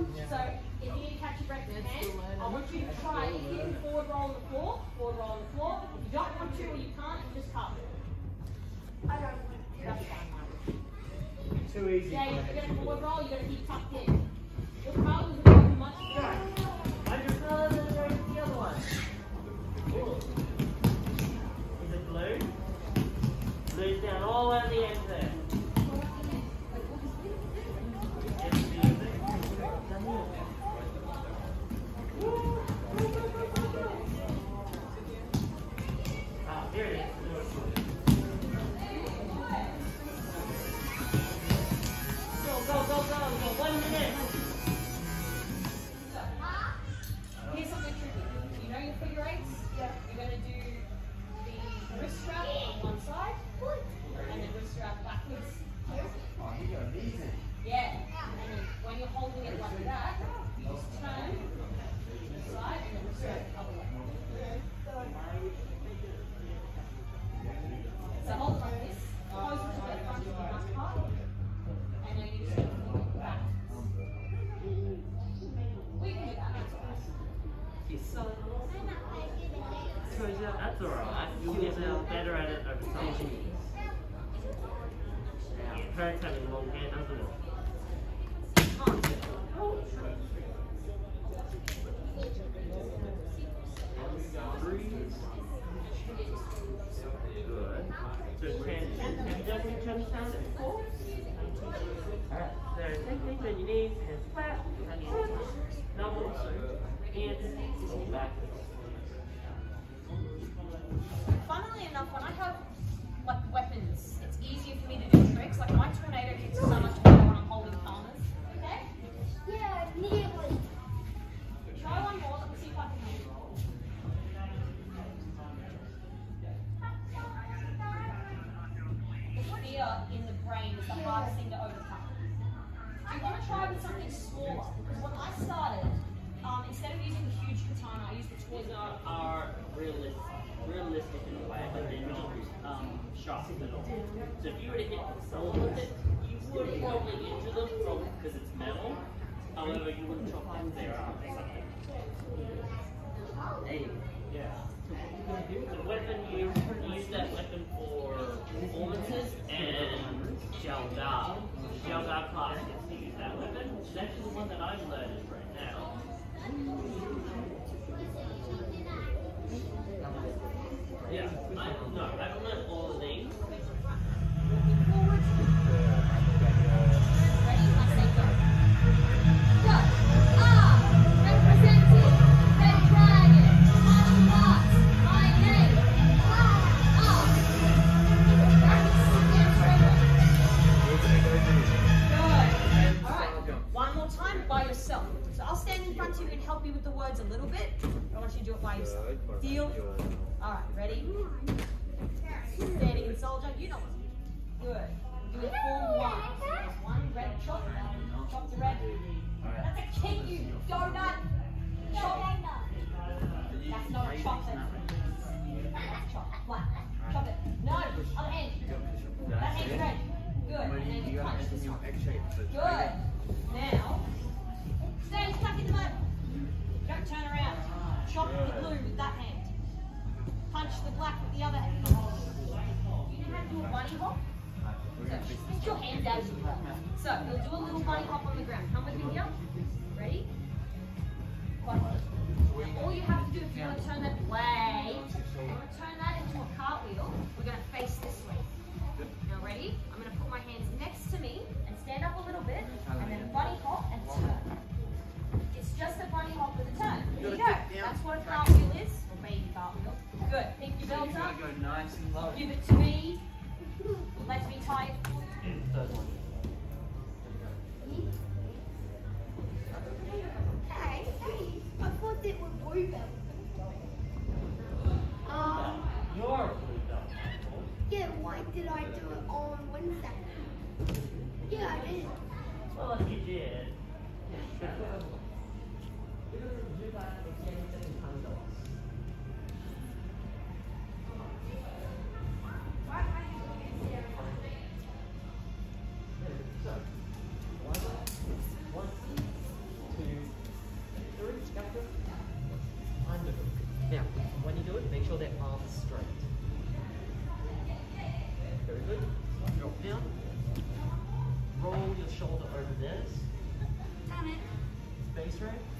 So if you need to catch your breath in hand, I want you to try if you forward roll on the floor, forward roll on the floor. If you don't want to or you can't, you just cartwheel. I don't want That's fine. Too easy. Yeah, if you're gonna forward roll, you're gonna keep tucked in. That's alright. You'll get uh, better at it over time. It hurts having long hair, doesn't it? Good. So can, have you done your chum sound before? Alright, Funnily enough, when I have like weapons, it's easier for me to do tricks. Like my tornado kicks so much better when I'm holding palmers. Okay? Yeah, nearly. Try one more. Let me see if I can make it. The fear in the brain is the hardest thing to overcome. Do you want to try with something smaller? Because when I started, um, instead of using the huge katana, I used the toy These are, are realistic, realistic in a way, but they're not um, sharp at all. So if you were to hit someone with it, you would probably injure them because it's metal. However, you wouldn't chop their arm or something. Hey. Yeah. The weapon you use that weapon for performances and Jalgar. Jalgar class gets to use that weapon. It's actually the one that I'm learning I'll stand in front of you and help you with the words a little bit. I want you to do it by yourself. Deal? All right. Ready? Standing in soldier. You know what? Good. Do it form one. So there's one red chop. Chop the red. That's a kick, you donut. Chop. That's not a chocolate. That's chop. Flat. Chop it. No. Other hand. That hand's red. Good. And then you punch this one. Good. Now, stand stuck in blue with that hand. Punch the black with the other hand. You know how to do a bunny hop? So, put your hands out as you hop. So, you'll do a little bunny hop on the ground. Come with me here. Ready? All you have to do if you want to turn that way, turn that into a cartwheel, we're going to face this way. Now, ready? I'm going to put my hands next to me and stand up a little bit, and then bunny hop and turn. It's just a bunny hop with a turn. You go. That's what a cartwheel is, or baby cartwheel. Good. Pick your belt up. go nice and low. Give it to me. Let me tie it. Third one. hold it straight. Very good. Drop down. Roll your shoulder over this. Space right.